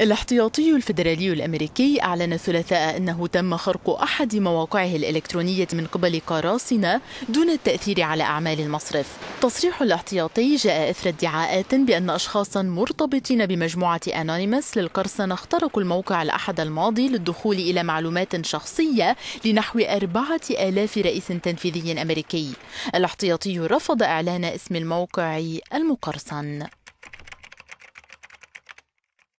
الاحتياطي الفيدرالي الأمريكي أعلن الثلاثاء أنه تم خرق أحد مواقعه الإلكترونية من قبل قراصنة دون التأثير على أعمال المصرف. تصريح الاحتياطي جاء إثر ادعاءات بأن أشخاصا مرتبطين بمجموعة أنونيمس للقرصنة اخترقوا الموقع الأحد الماضي للدخول إلى معلومات شخصية لنحو أربعة آلاف رئيس تنفيذي أمريكي. الاحتياطي رفض إعلان اسم الموقع المقرصن.